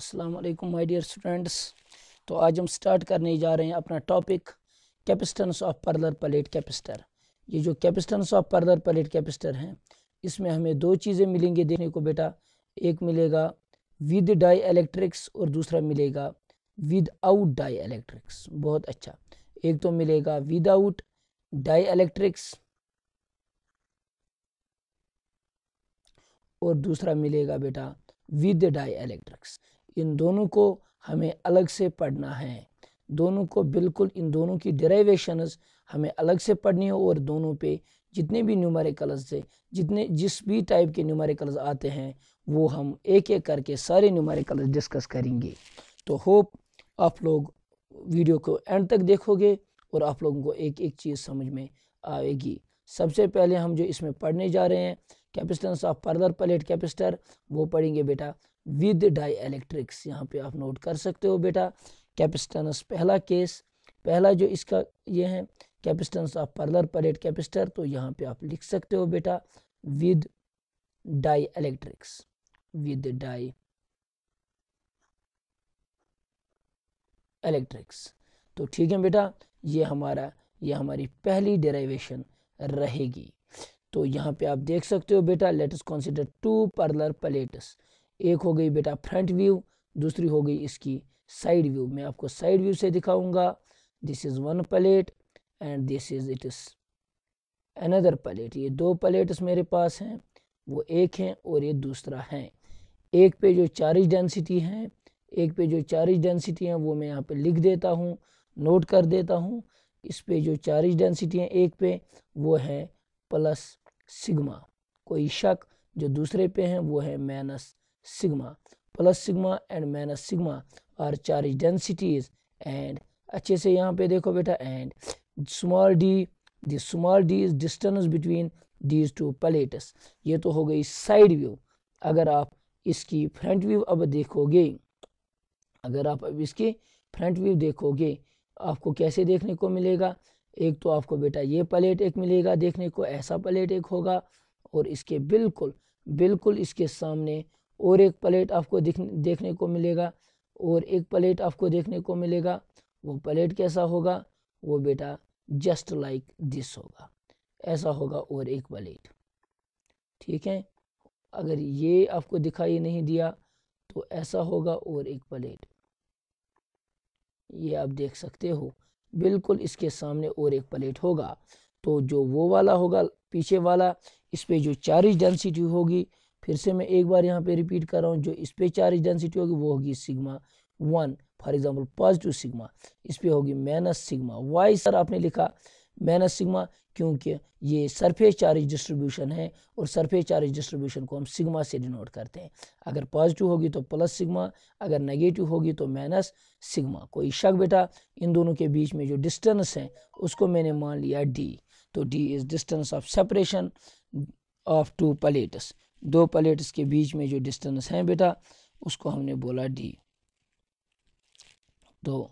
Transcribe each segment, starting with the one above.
अस्सलाम वालेकुम my dear students तो आज हम स्टार्ट करने जा रहे हैं अपना topic capacitance of parallel plate capacitor ये जो capacitance of parallel plate capacitor हैं, इसमें हमें दो चीज़ें मिलेंगी देखने को बेटा। एक मिलेगा विद डाई इलेक्ट्रिक्स और दूसरा मिलेगा विद आउट डाई इलेक्ट्रिक्स बहुत अच्छा। एक तो मिलेगा विदाउट डाई इलेक्ट्रिक्स और दूसरा मिलेगा बेटा विद डाई इलेक्ट्रिक्स इन दोनों को हमें अलग से पढ़ना है। दोनों को बिल्कुल इन दोनों की डेराइवेशन हमें अलग से पढ़नी हो और दोनों पे जितने भी न्यूमेरिकल्स से, जितने, जिस भी टाइप के न्यूमेरिकल्स आते हैं, वो हम एक एक करके सारे न्यूमेरिकल्स डिस्कस करेंगे। तो होप आप लोग वीडियो को एंड तक देखोगे और आप लोगों को एक एक चीज़ समझ में आएगी। सबसे पहले हम जो इसमें पढ़ने जा रहे हैं capacitance of parallel plate capacitor वो पढ़ेंगे बेटा विद डाई इलेक्ट्रिक्स यहाँ पे आप नोट कर सकते हो बेटा, कैपेसिटेंस पहला केस, पहला जो इसका ये है, capacitance of parallel plate capacitor तो यहाँ पे आप लिख सकते हो बेटा, with dielectrics with dielectrics तो ठीक है बेटा, ये हमारा, ये हमारी पहली डेराइवेशन रहेगी। तो यहाँ पे आप देख सकते हो बेटा let's consider two parallel plates एक हो गई बेटा फ्रंट व्यू, दूसरी हो गई इसकी साइड व्यू। मैं आपको साइड व्यू से दिखाऊँगा। This is one plate and this is it is another plate ये दो प्लेट्स मेरे पास हैं, वो एक हैं और ये दूसरा है। एक पे जो चार्ज डेंसिटी है, एक पे जो चार्ज डेंसिटी है, वो मैं यहाँ पे लिख देता हूँ नोट कर देता हूँ। इस पे जो चार्ज डेंसिटी है एक पे, वो है प्लस सिग्मा कोई शक, जो दूसरे पे हैं, वो है minus sigma plus sigma and minus sigma are charge densities and अच्छे से यहाँ पे देखो बेटा and small d the small d is distance between these two plates ये तो हो गई साइड व्यू अगर आप इसकी फ्रंट व्यू अब देखोगे, अगर आप अब इसकी फ्रंट व्यू देखोगे, आपको कैसे देखने को मिलेगा? एक तो आपको बेटा ये प्लेट एक मिलेगा देखने को, ऐसा प्लेट एक होगा, और इसके बिल्कुल बिल्कुल इसके सामने और एक प्लेट आपको देखने को मिलेगा और एक प्लेट आपको देखने को मिलेगा। वो प्लेट कैसा होगा? वो बेटा जस्ट लाइक दिस होगा। ऐसा होगा और एक प्लेट। ठीक है? अगर ये आपको दिखाई नहीं दिया तो ऐसा होगा और एक प्लेट। ये आप देख सकते हो। बिल्कुल इसके सामने और एक प्लेट होगा। तो जो वो वाला होगा, पीछे वाला, इस पर जो चार्ज डेंसिटी होगी फिर से मैं एक बार यहाँ पे रिपीट कर रहा हूँ, जो इस पे चार्ज डेंसिटी होगी, वो होगी sigma one for example positive sigma इस पे होगी माइनस सिग्मा वाई सर आपने लिखा माइनस सिग्मा क्योंकि ये सरफेस चार्ज डिस्ट्रीब्यूशन है और सरफेस चार्ज डिस्ट्रीब्यूशन को हम सिग्मा से डिनोट करते हैं। अगर पॉजिटिव होगी तो प्लस सिग्मा अगर नेगेटिव होगी तो माइनस सिग्मा कोई शक बेटा? इन दोनों के बीच में जो डिस्टेंस है, उसको मैंने मान लिया डी तो d is distance of separation of two plates दो प्लेट्स के बीच में जो डिस्टेंस है बेटा, उसको हमने बोला डी तो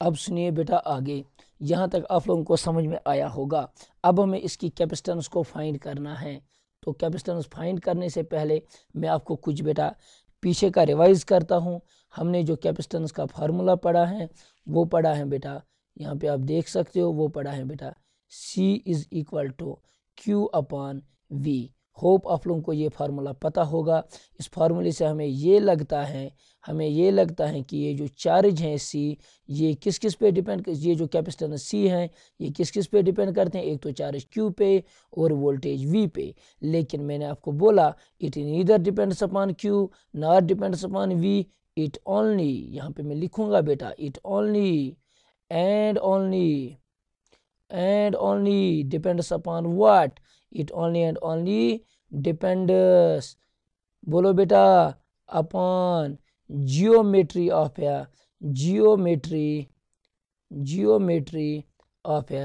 अब सुनिए बेटा आगे, यहाँ तक आप लोगों को समझ में आया होगा, अब हमें इसकी कैपेसिटेंस को फाइंड करना है। तो कैपेसिटेंस फाइंड करने से पहले मैं आपको कुछ बेटा पीछे का रिवाइज करता हूँ। हमने जो कैपेसिटेंस का फार्मूला पढ़ा है, वो पढ़ा है बेटा, यहाँ पे आप देख सकते हो, वो पढ़ा है बेटा, C is equal to Q upon V. Hope आप लोगों को ये फार्मूला पता होगा। इस फार्मूले से हमें ये लगता है, हमें ये लगता है कि ये जो चार्ज हैं सी ये किस किस पे डिपेंड ये जो कैपेसिटेंस सी हैं, ये किस किस पे डिपेंड करते हैं? एक तो चार्ज क्यू पे और वोल्टेज वी पे। लेकिन मैंने आपको बोला, it in either depends upon Q not depends upon V it only, यहाँ पे मैं लिखूँगा बेटा, it only, and only. and only depends upon what it only and only depends बोलो बेटा upon geometry of a geometry geometry of a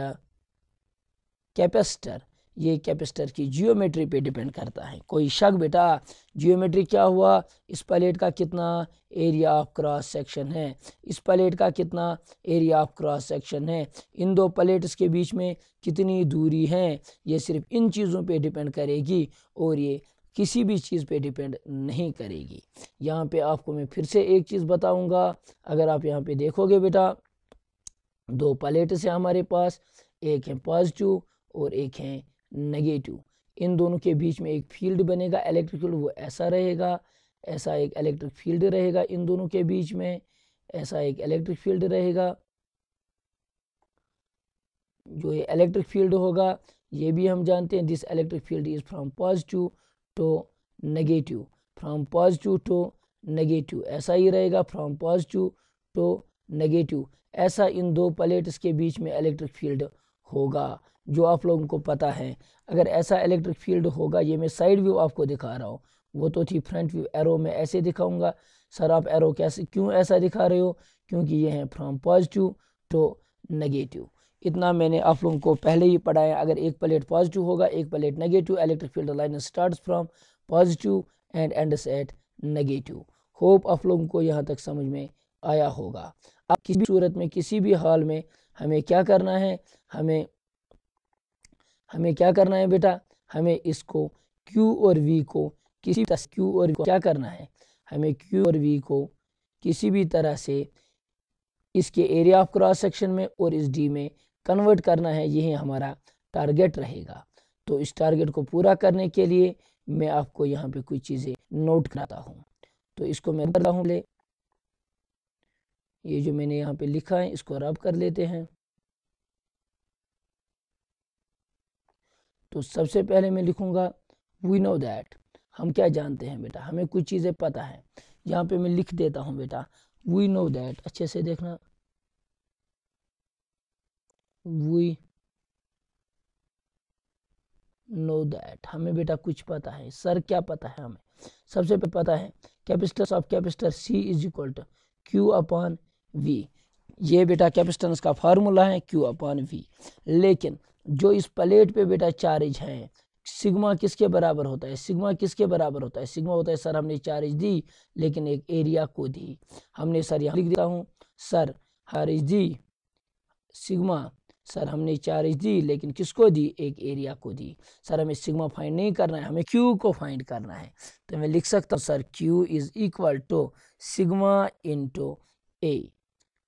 capacitor ये capacitor की geometry पे डिपेंड करता है। कोई शक बेटा जियोमेट्री क्या हुआ? इस प्लेट का कितना एरिया ऑफ़ क्रॉस सेक्शन है? इस प्लेट का कितना एरिया ऑफ़ क्रॉस सेक्शन है? इन दो प्लेट्स के बीच में कितनी दूरी है? ये सिर्फ़ इन चीज़ों पे डिपेंड करेगी और ये किसी भी चीज़ पे डिपेंड नहीं करेगी। यहाँ पे आपको मैं फिर से एक चीज़ बताऊँगा। अगर आप यहाँ पे देखोगे बेटा, दो प्लेट्स हैं हमारे पास, एक है पॉजिटिव और एक है नेगेटिव इन दोनों के बीच में एक फ़ील्ड बनेगा इलेक्ट्रिक फ़ील्ड वो ऐसा रहेगा, ऐसा एक इलेक्ट्रिक फ़ील्ड रहेगा। इन दोनों के बीच में ऐसा एक इलेक्ट्रिक फ़ील्ड रहेगा। जो ये इलेक्ट्रिक फ़ील्ड होगा, ये भी हम जानते हैं this electric field is from positive to negative from positive to negative ऐसा ही रहेगा। फ्रॉम पॉजिटिव टू नेगेटिव ऐसा इन दो प्लेट्स के बीच में इलेक्ट्रिक फ़ील्ड होगा, जो आप लोगों को पता है। अगर ऐसा इलेक्ट्रिक फ़ील्ड होगा, ये मैं साइड व्यू आपको दिखा रहा हूँ। वो तो थी फ्रंट व्यू एरो में ऐसे दिखाऊँगा। सर, आप एरो कैसे, क्यों ऐसा दिखा रहे हो? क्योंकि ये है फ्रॉम पॉजिटिव टू नेगेटिव इतना मैंने आप लोगों को पहले ही पढ़ाया। अगर एक प्लेट पॉजिटिव होगा, एक plate negative electric field line start from positive and ends at negative hope आप लोगों को यहाँ तक समझ में आया होगा। अब किसी भी सूरत में, किसी भी हाल में हमें क्या करना है? हमें हमें क्या करना है बेटा? हमें इसको Q और V को किसी तरह Q और को क्या करना है? हमें Q और V को किसी भी तरह से इसके एरिया ऑफ़ क्रॉस सेक्शन में और इस डी में कन्वर्ट करना है, यही हमारा टारगेट रहेगा। तो इस टारगेट को पूरा करने के लिए मैं आपको यहाँ पे कुछ चीज़ें नोट कराता हूँ। तो इसको मैं करता हूँ ले ये जो मैंने यहाँ पे लिखा है, इसको रब कर लेते हैं। तो सबसे पहले मैं लिखूँगा वी नो दैट हम क्या जानते हैं बेटा? हमें कुछ चीज़ें पता है। यहाँ पे मैं लिख देता हूँ बेटा वी नो दैट अच्छे से देखना। वी नो दैट हमें बेटा कुछ पता है। सर क्या पता है हमें? सबसे पहले पता है capacitance of capacitor C is equal to Q upon V ये बेटा कैपेसिटेंस का फार्मूला है क्यू अपॉन वी लेकिन जो इस प्लेट पे बेटा चार्ज है सिग्मा किसके बराबर होता है? सिग्मा किसके बराबर होता है? सिग्मा होता है सर हमने चार्ज दी, लेकिन एक एरिया को दी। हमने सर यहाँ लिख दिया हूँ सर हारिज दी सिग्मा सर हमने चार्ज दी, लेकिन किसको दी? एक एरिया को दी। सर हमें सिग्मा फाइंड नहीं करना है, हमें क्यू को फाइंड करना है। तो मैं लिख सकता हूँ sir Q is equal to sigma into A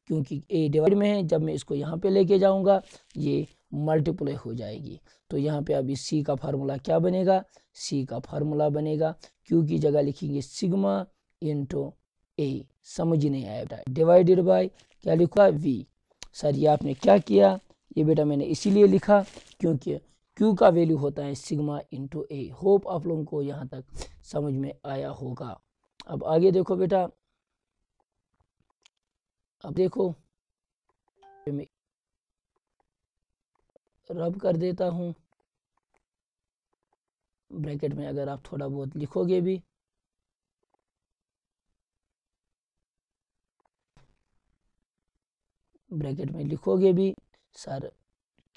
क्योंकि ए डिवाइड में है, जब मैं इसको यहाँ पे लेके जाऊँगा, ये मल्टीप्लाई हो जाएगी। तो यहाँ पे अभी सी का फार्मूला क्या बनेगा? सी का फार्मूला बनेगा क्यू की जगह लिखेंगे सिग्मा इंटू ए समझ नहीं आया बेटा। डिवाइडेड बाय क्या लिखा? वी सर, ये आपने क्या किया? ये बेटा मैंने इसीलिए लिखा क्योंकि क्यू का वैल्यू होता है सिग्मा इंटू ए होप आप लोगों को यहाँ तक समझ में आया होगा। अब आगे देखो बेटा। अब देखो। रब कर देता हूँ। ब्रैकेट में अगर आप थोड़ा बहुत लिखोगे भी। ब्रैकेट में लिखोगे भी, sir,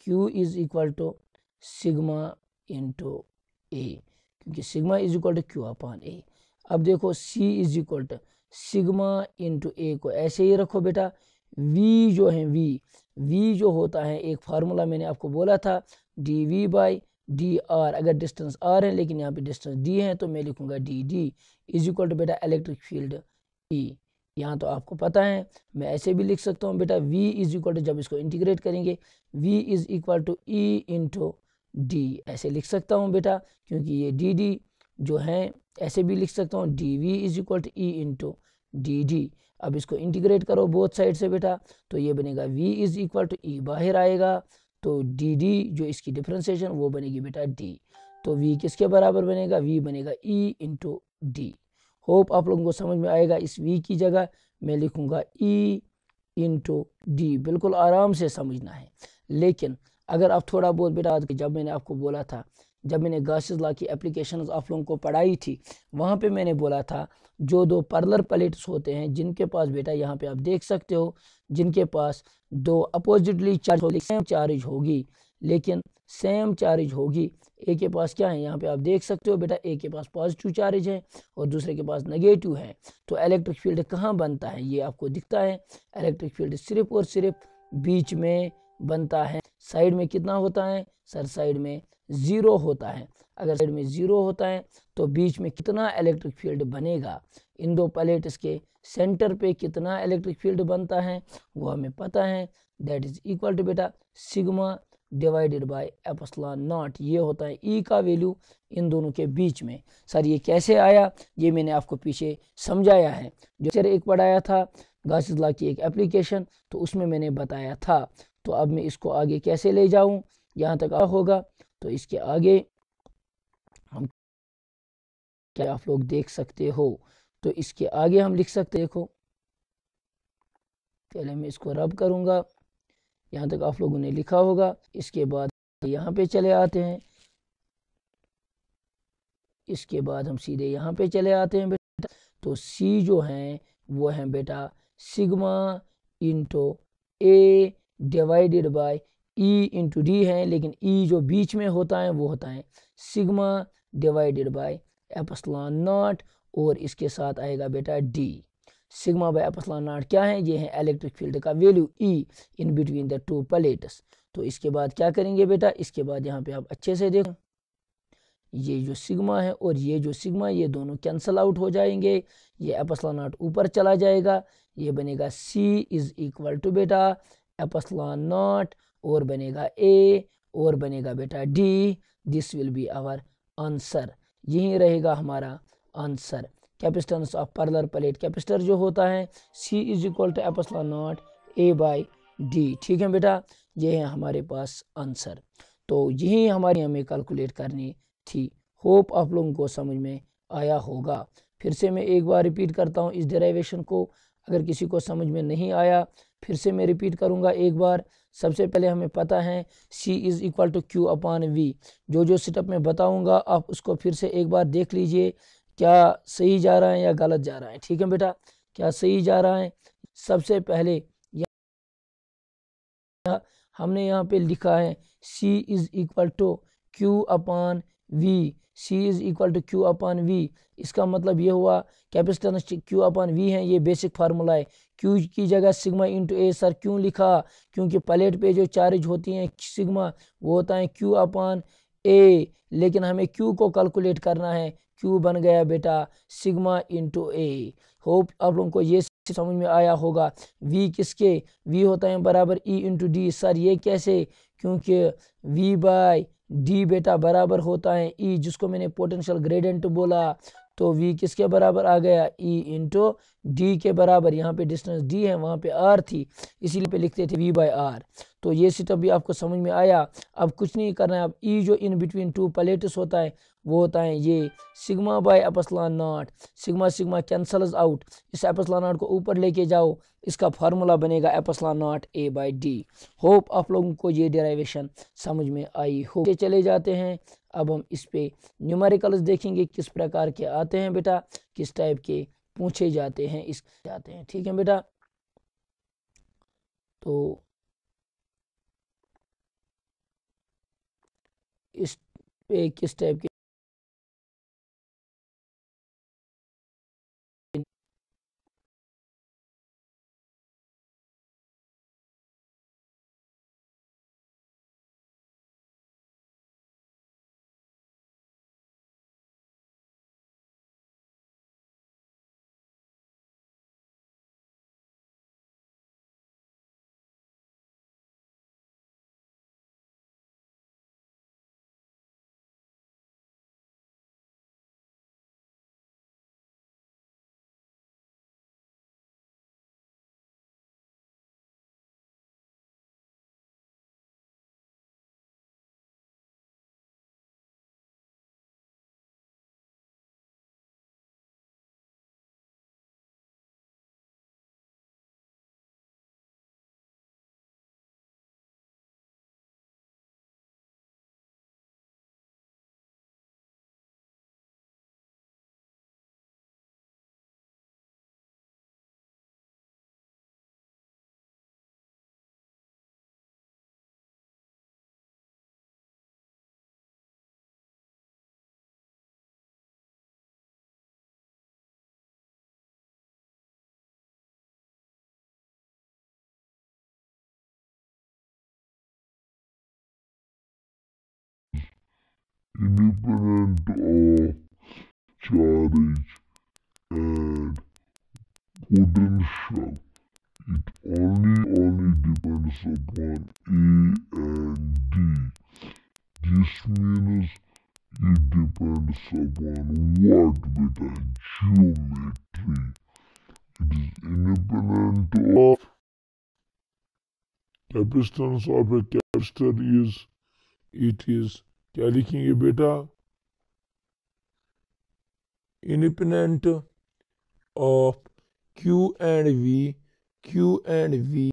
Q is equal to sigma into A क्योंकि sigma is equal to Q upon A अब देखो, C is equal to sigma into A को ऐसे ही रखो बेटा। वी जो है वी वी जो होता है एक फार्मूला मैंने आपको बोला था d V by d r अगर डिस्टेंस आर है, लेकिन यहाँ पे डिस्टेंस डी है तो मैं लिखूँगा d d is equal to बेटा इलेक्ट्रिक फ़ील्ड ई यहाँ तो आपको पता है, मैं ऐसे भी लिख सकता हूँ बेटा, v इज़ इक्वल टू जब इसको इंटीग्रेट करेंगे, v is equal to E into d ऐसे लिख सकता हूँ बेटा, क्योंकि ये डी डी जो है, ऐसे भी लिख सकता हूँ d V is equal to E into d d अब इसको इंटीग्रेट करो बोथ साइड से बेटा तो ये बनेगा v is equal to E बाहर आएगा तो डी डी जो इसकी डिफ्रेंसिएशन वो बनेगी बेटा डी तो v किसके बराबर बनेगा? v बनेगा e इंटू डी होप आप लोगों को समझ में आएगा, इस v की जगह मैं लिखूँगा e इंटू डी बिल्कुल आराम से समझना है। लेकिन अगर आप थोड़ा बहुत बेटा जब मैंने आपको बोला था जब मैंने गासिस ला की एप्लीकेशन आप लोगों को पढ़ाई थी, वहाँ पे मैंने बोला था, जो दो पर्लर प्लेट्स होते हैं, जिनके पास बेटा यहाँ पे आप देख सकते हो, जिनके पास दो अपोजिटली चार्ज होगी सेम चार्ज होगी, लेकिन सेम चार्ज होगी ए के पास क्या है, यहाँ पे आप देख सकते हो बेटा ए के पास पॉजिटिव चार्ज है और दूसरे के पास नेगेटिव है। तो इलेक्ट्रिक फ़ील्ड कहाँ बनता है, ये आपको दिखता है। इलेक्ट्रिक फ़ील्ड सिर्फ़ और सिर्फ़ बीच में बनता है। साइड में कितना होता है? सर साइड में ज़ीरो होता है। अगर साइड में ज़ीरो होता है तो बीच में कितना इलेक्ट्रिक फ़ील्ड बनेगा? इन दो प्लेट्स के सेंटर पे कितना इलेक्ट्रिक फ़ील्ड बनता है, वो हमें पता है। दैट इज़ इक्वल टू बेटा sigma divided by epsilon naught ये होता है ई e का वैल्यू इन दोनों के बीच में। सर ये कैसे आया? ये मैंने आपको पीछे समझाया है। जो सर एक पढ़ाया था गासिस लॉ की एक एप्लीकेशन तो उसमें मैंने बताया था। तो अब मैं इसको आगे कैसे ले जाऊँ? यहाँ तक होगा। तो इसके आगे हम क्या आप लोग देख सकते हो? तो इसके आगे हम लिख सकते देखो। पहले मैं इसको रब करूँगा। यहाँ तक आप लोगों ने लिखा होगा। इसके बाद यहाँ पे चले आते हैं। इसके बाद हम सीधे यहाँ पे चले आते हैं बेटा। तो सी जो है, वो है बेटा sigma into A divided by E into d है, लेकिन ई e जो बीच में होता है, वो होता है sigma divided by epsilon naught और इसके साथ आएगा बेटा d sigma by epsilon naught क्या है? ये है इलेक्ट्रिक फ़ील्ड का value E in between the two plates तो इसके बाद क्या करेंगे बेटा? इसके बाद यहाँ पे आप अच्छे से देखो, ये जो सिग्मा है और ये जो सिग्मा ये दोनों कैंसल आउट हो जाएँगे। ये एप्सलॉन नॉट ऊपर चला जाएगा। ये बनेगा सी इज़ इक्वल टू बेटा एप्सलॉन नॉट और बनेगा ए और बनेगा बेटा d this will be our answer यही रहेगा हमारा answer capacitance of parallel plate capacitor जो होता है C is equal to epsilon naught A by d ठीक है बेटा? ये है हमारे पास आंसर तो यही हमारी हमें कैलकुलेट करनी थी. होप आप लोगों को समझ में आया होगा. फिर से मैं एक बार रिपीट करता हूँ इस डेराइवेशन को. अगर किसी को समझ में नहीं आया फिर से मैं रिपीट करूँगा एक बार। सबसे पहले हमें पता है C is equal to Q upon V जो जो सेटअप मैं बताऊँगा, आप उसको फिर से एक बार देख लीजिए, क्या सही जा रहा है या गलत जा रहा है। ठीक है बेटा? क्या सही जा रहा है? सबसे पहले हमने यहाँ पे लिखा है, C is equal to Q upon V C is equal to Q upon V इसका मतलब ये हुआ कैपेसिटेंस क्यू अपान वी है, ये बेसिक फार्मूला है। क्यू की जगह सिग्मा इंटू ए सर क्यों लिखा? क्योंकि प्लेट पे जो चार्ज होती हैं सिग्मा वो होता है क्यू अपान ए लेकिन हमें क्यू को कैलकुलेट करना है। क्यू बन गया बेटा सिग्मा इंटू ए होप आप लोगों को ये समझ में आया होगा। वी किसके? वी होता है बराबर ई इंटू डी सर ये कैसे? क्योंकि वी बाय डी बेटा बराबर होता है ई e, जिसको मैंने पोटेंशियल ग्रेडेंट बोला तो वी किसके बराबर आ गया? E इंटू डी के बराबर। यहाँ पे डिस्टेंस डी है वहाँ पे आर थी इसीलिए पे लिखते थे वी बाई आर तो ये सिटअप भी आपको समझ में आया। अब कुछ नहीं करना है। अब ई जो इन बिटवीन टू प्लेट्स होता है वो होता है ये sigma by epsilon naught. Sigma sigma cancels out. इस अपसलान नॉट को ऊपर लेके जाओ, इसका फार्मूला बनेगा epsilon naught A by d. Hope आप लोगों को ये डेराइवेशन समझ में आई हो। चले जाते हैं। अब हम इस पे न्यूमेरिकल्स देखेंगे, किस प्रकार के आते हैं बेटा, किस टाइप के पूछे जाते हैं, इस जाते हैं। ठीक है बेटा? तो इस पे किस टाइप के independent of charge and potential. It only only depends upon A and D. This means it depends upon what beta geometry. It is independent of capacitance of a capacitor is it is क्या लिखेंगे बेटा? Independent of Q and V, Q and V,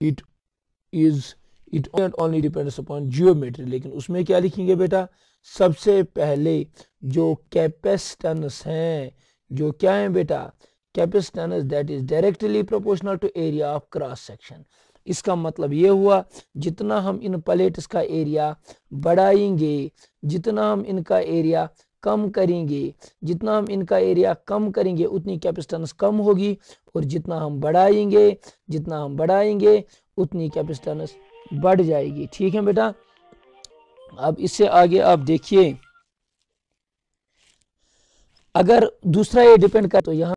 it is it only depends upon geometry. लेकिन उसमें क्या लिखेंगे बेटा? सबसे पहले जो कैपेसिटेंस हैं जो क्या है बेटा? Capacitance that is directly proportional to area of cross section इसका मतलब ये हुआ, जितना हम इन प्लेट्स का एरिया बढ़ाएँगे, जितना हम इनका एरिया कम करेंगे, जितना हम इनका एरिया कम करेंगे, उतनी कैपेसिटेंस कम होगी, और जितना हम बढ़ाएँगे, जितना हम बढ़ाएँगे, उतनी कैपेसिटेंस बढ़ जाएगी। ठीक है बेटा? अब इससे आगे आप देखिए, अगर दूसरा ये डिपेंड कर तो यहाँ